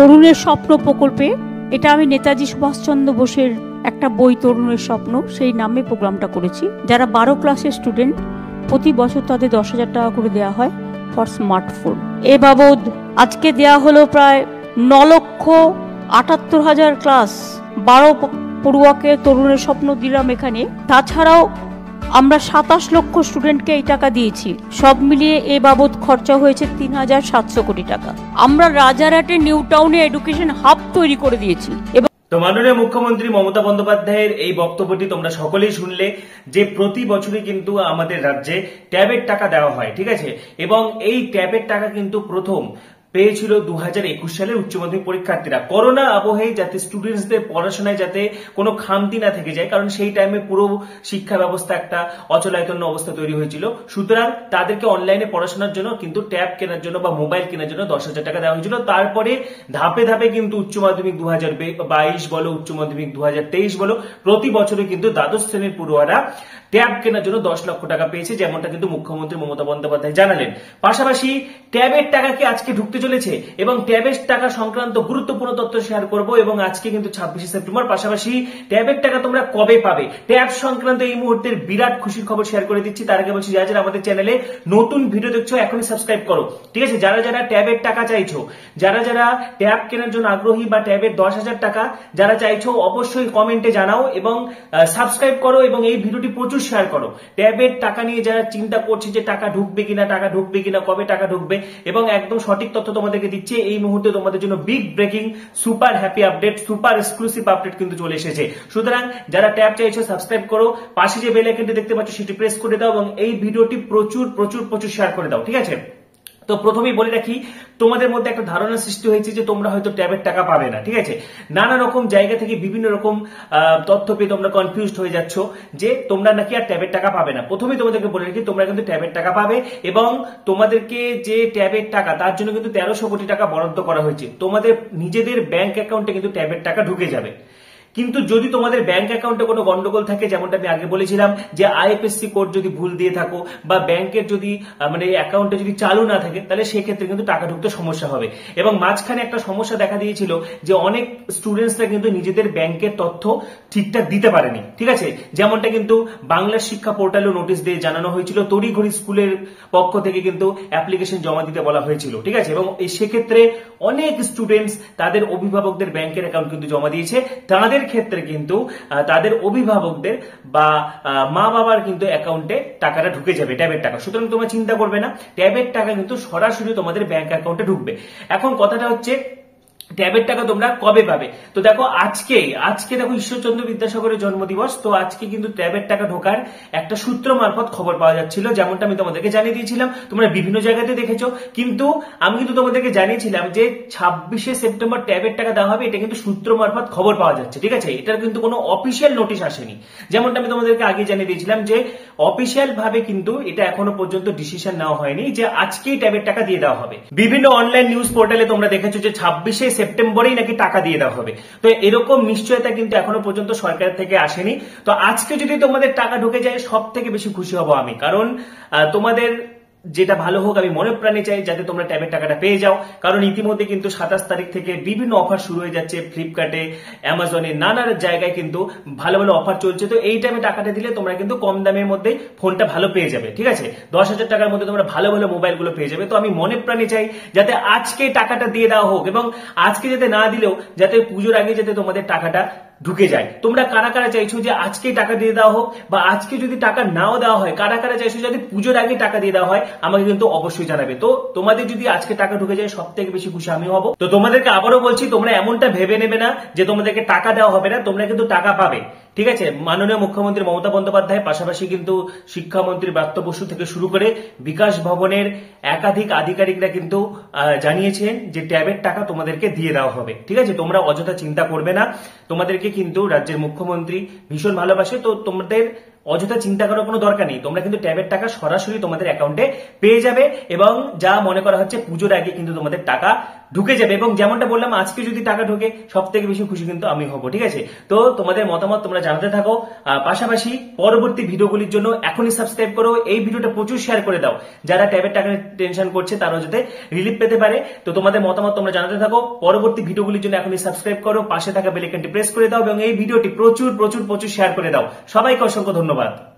তরুণের স্বপ্ন প্রকল্পে, এটা আমি নেতাজি সুভাষচন্দ্র বোসের একটা বই, তরুণের স্বপ্ন, সেই নামে প্রোগ্রামটা করেছি। যারা বারো ক্লাসের স্টুডেন্ট, প্রতি বছর তাদের দশ হাজার টাকা করে দেওয়া হয় ফর স্মার্টফোন। এ বাবদ আজকে দেওয়া হলো প্রায় ন লক্ষ আটাত্তর হাজার ক্লাস, বারো পড়ুয়াকে তরুণের স্বপ্ন দিলাম এখানে। তাছাড়াও আমরা সাতাশ লক্ষ স্টুডেন্টকে এই টাকা দিয়েছি। সব মিলিয়ে এ বাবদ খরচা হয়েছে তিন হাজার সাতশো কোটি টাকা। আমরা রাজারহাটে নিউ টাউনে এডুকেশন হাব তৈরি করে দিয়েছি। এবং তো মাননীয় মুখ্যমন্ত্রী মমতা বন্দ্যোপাধ্যায়ের এই বক্তব্যটি তোমরা সকলেই শুনলে যে প্রতি বছরই কিন্তু আমাদের রাজ্যে ট্যাবের টাকা দেওয়া হয়, ঠিক আছে? এবং এই ট্যাবের টাকা কিন্তু প্রথম পেয়েছিল দু হাজার একুশ সালের উচ্চ মাধ্যমিক পরীক্ষার্থীরা। করোনা আবহে যাতে স্টুডেন্টসদের পড়াশোনায় যাতে কোনো খামতি না থেকে যায়, কারণ সেই টাইমে পুরো শিক্ষা ব্যবস্থা একটা অচলায়তন্য অবস্থা তৈরি হয়েছিল। সুতরাং তাদেরকে অনলাইনে পড়াশোনার জন্য কিন্তু ট্যাব কেনার জন্য বা মোবাইল কেনার জন্য দশ হাজার টাকা দেওয়া হয়েছিল। তারপরে ধাপে ধাপে কিন্তু উচ্চ মাধ্যমিক দু হাজার বাইশ বলো, উচ্চ মাধ্যমিক দু হাজার তেইশ বলো, প্রতি বছরে কিন্তু দ্বাদশ শ্রেণির পড়ুয়ারা ট্যাব কেনার জন্য দশ লক্ষ টাকা পেয়েছে, যেমনটা কিন্তু মুখ্যমন্ত্রী মমতা বন্দ্যোপাধ্যায় জানালেন। পাশাপাশি ট্যাবের টাকা কি আজকে ঢুকতে চলেছে? এবং ট্যাবের টাকা সংক্রান্ত গুরুত্বপূর্ণ তথ্য শেয়ার করব এবং আজকে কিন্তু ছাব্বিশে সেপ্টেম্বর, পাশাপাশি ট্যাবের টাকা তোমরা কবে পাবে? ট্যাব সংক্রান্ত এই মুহূর্তের বিরাট খুশির খবর শেয়ার করে দিচ্ছি। তার আগে বলছি, যারা যারা আমাদের চ্যানেলে নতুন ভিডিও দেখছ, এখনই সাবস্ক্রাইব করো। ঠিক আছে? যারা যারা ট্যাবের টাকা চাইছো, যারা যারা ট্যাব কেনার জন্য আগ্রহী বা ট্যাবের দশ হাজার টাকা যারা চাইছো, অবশ্যই কমেন্টে জানাও এবং সাবস্ক্রাইব করো এবং এই ভিডিওটি প্রচুর শেয়ার করো। ট্যাবের টাকা নিয়ে যারা চিন্তা করছে যে টাকা ঢুকবে কিনা, টাকা ঢুকবে কিনা, কবে টাকা ঢুকবে, এবং একদম সঠিক তথ্য তোমাদেরকে দিচ্ছে, এই মুহূর্তে তোমাদের জন্য big breaking super happy update super exclusive update কিন্তু চলে এসেছে। সুতরাং যারা ট্যাব চাইছো সাবস্ক্রাইব করো, পাশে যে বেল আইকনটি দেখতে পাচ্ছ, সেটি প্রেস করে দাও, এবং এই ভিডিওটি প্রচুর প্রচুর প্রচুর শেয়ার করে দাও, ঠিক আছে? তো প্রথমেই বলে রাখি, তোমাদের মধ্যে একটা ধারণা সৃষ্টি হয়েছে যে তোমরা হয়তো ট্যাবের টাকা পাবে না, ঠিক আছে? নানা রকম জায়গা থেকে বিভিন্ন রকম তথ্য পেয়ে তোমরা কনফিউজড হয়ে যাচ্ছ যে তোমরা নাকি আর ট্যাবের টাকা পাবে না। প্রথমেই তোমাদেরকে বলে রাখি, তোমরা কিন্তু ট্যাবের টাকা পাবে এবং তোমাদেরকে যে ট্যাবের টাকা, তার জন্য কিন্তু তেরোশো কোটি টাকা বরাদ্দ করা হয়েছে। তোমাদের নিজেদের ব্যাংক অ্যাকাউন্টে কিন্তু ট্যাবের টাকা ঢুকে যাবে। কিন্তু যদি তোমাদের ব্যাংক অ্যাকাউন্টে কোনো গন্ডগোল থাকে, যেমনটা আমি আগে বলেছিলাম, যে আইএফএসসি কোড যদি ভুল দিয়ে থাকো, বা ব্যাংকের যদি মানে অ্যাকাউন্টে যদি চালু না থাকে, তাহলে সেক্ষেত্রে কিন্তু টাকা ঢুকতে সমস্যা হবে। এবং মাঝখানে একটা সমস্যা দেখা দিয়েছিল যে অনেক স্টুডেন্টসরা কিন্তু নিজেদের ব্যাংকের তথ্য ঠিকঠাক দিতে পারেনি, ঠিক আছে? যেমনটা কিন্তু বাংলা শিক্ষা পোর্টালেও নোটিশ দিয়ে জানানো হয়েছিল, তড়িঘড়ি স্কুলের পক্ষ থেকে কিন্তু অ্যাপ্লিকেশন জমা দিতে বলা হয়েছিল, ঠিক আছে? এবং সেক্ষেত্রে অনেক স্টুডেন্টস তাদের অভিভাবকদের ব্যাংকের অ্যাকাউন্ট কিন্তু জমা দিয়েছে। তাদের ক্ষেত্রে কিন্তু তাদের অভিভাবকদের বা মা বাবার কিন্তু অ্যাকাউন্টে টাকাটা ঢুকে যাবে, ট্যাবের টাকা। সুতরাং তোমরা চিন্তা করবে না, ট্যাবের টাকা কিন্তু সরাসরি তোমাদের ব্যাংক অ্যাকাউন্টে ঢুকবে। এখন কথাটা হচ্ছে ট্যাবের টাকা তোমরা কবে পাবে? তো দেখো আজকে আজকে দেখো ঈশ্বরচন্দ্র বিদ্যাসাগরের জন্মদিবস, তো আজকে কিন্তু ট্যাবের টাকা ঢোকার একটা সূত্র মারফত খবর পাওয়া যাচ্ছিল, যেমনটা আমি তোমাদেরকে জানিয়ে দিয়েছিলাম, তোমরা বিভিন্ন জায়গাতে দেখেছ। কিন্তু আমি কিন্তু তোমাদেরকে জানিয়েছিলাম যে ছাব্বিশে সেপ্টেম্বর ট্যাবের টাকা দেওয়া হবে, এটা কিন্তু সূত্র মারফত খবর পাওয়া যাচ্ছে, ঠিক আছে? এটার কিন্তু কোনো অফিসিয়াল নোটিশ আসেনি। যেমনটা আমি তোমাদেরকে আগে জানিয়ে দিয়েছিলাম যে অফিসিয়াল ভাবে কিন্তু এটা এখনও পর্যন্ত ডিসিশন নেওয়া হয়নি যে আজকেই ট্যাবের টাকা দিয়ে দেওয়া হবে। বিভিন্ন অনলাইন নিউজ পোর্টালে তোমরা দেখেছ যে ছাব্বিশে সেপ্টেম্বরেই নাকি টাকা দিয়ে দেওয়া হবে। তো এরকম নিশ্চয়তা কিন্তু এখনও পর্যন্ত সরকার থেকে আসেনি। তো আজকে যদি তোমাদের টাকা ঢুকে যায় সব থেকে বেশি খুশি হব আমি। কারণ তোমাদের যেটা ভালো হোক, আমি মনে প্রাণে চাই যাতে তোমরা ট্যাবের টাকাটা পেয়ে যাও। কারণ ইতিমধ্যে কিন্তু সাতাশ তারিখ থেকে বিভিন্ন অফার শুরু হয়ে যাচ্ছে। ফ্লিপকার্টে অ্যামাজনে নানা জায়গায় কিন্তু ভালো ভালো অফার চলছে। তো এই টাইমে টাকাটা দিলে তোমরা কিন্তু কম দামের মধ্যে ফোনটা ভালো পেয়ে যাবে, ঠিক আছে? দশ হাজার টাকার মধ্যে তোমরা ভালো ভালো মোবাইলগুলো পেয়ে যাবে। তো আমি মনে প্রাণে চাই যাতে আজকে টাকাটা দিয়ে দেওয়া হোক এবং আজকে যাতে না দিলেও, যাতে পুজোর আগে যাতে তোমাদের টাকাটা ঢুকে যায়। তোমরা কারা কারা চাইছো যে আজকে টাকা দিয়ে দেওয়া হোক বা আজকে যদি টাকা নাও দেওয়া হয়, কারা কারা চাইছো যদি পুজোর আগে টাকা দিয়ে দেওয়া হয়, আমাকে কিন্তু অবশ্যই জানাবে। তো তোমাদের যদি আজকে টাকা ঢুকে যায় সব থেকে বেশি খুশি আমি হব। তো তোমাদেরকে আবারও বলছি, তোমরা এমনটা ভেবে নেবে না যে তোমাদেরকে টাকা দেওয়া হবে না, তোমরা কিন্তু টাকা পাবে। ঠিক আছে? মাননীয় মুখ্যমন্ত্রী মমতা বন্দ্যোপাধ্যায়, পাশাপাশি কিন্তু শিক্ষামন্ত্রী ব্রাত্য বসু থেকে শুরু করে বিকাশ ভবনের একাধিক আধিকারিকরা কিন্তু জানিয়েছেন যে ট্যাবের টাকা তোমাদেরকে দিয়ে দেওয়া হবে। ঠিক আছে? তোমরা অযথা চিন্তা করবে না। তোমাদেরকে কিন্তু রাজ্যের মুখ্যমন্ত্রী ভীষণ ভালোবাসে। তো তোমাদের অযথা চিন্তা করার কোনো দরকার নেই। তোমরা কিন্তু ট্যাবের টাকা সরাসরি তোমাদের অ্যাকাউন্টে পেয়ে যাবে এবং যা মনে করা হচ্ছে পুজোর আগে কিন্তু তোমাদের টাকা ঢুকে যাবে। এবং যেমনটা বললাম, আজকে যদি টাকা ঢোকে সব থেকে বেশি খুশি কিন্তু আমি হব, ঠিক আছে? তো তোমাদের মতামত তোমরা জানাতে থাকো। পাশাপাশি পরবর্তী ভিডিওগুলির জন্য এখনই সাবস্ক্রাইব করো। এই ভিডিওটা প্রচুর শেয়ার করে দাও। যারা ট্যাবের টাকা টেনশন করছে তারাও যাতে রিলিফ পেতে পারে। তো তোমাদের মতামত তোমরা জানাতে থাকো। পরবর্তী ভিডিওগুলির জন্য এখনই সাবস্ক্রাইব করো। পাশে থাকা বেল আইকনটি প্রেস করে দাও। এবং এই ভিডিওটি প্রচুর প্রচুর প্রচুর শেয়ার করে দাও। সবাইকে অসংখ্য ধন্যবাদ।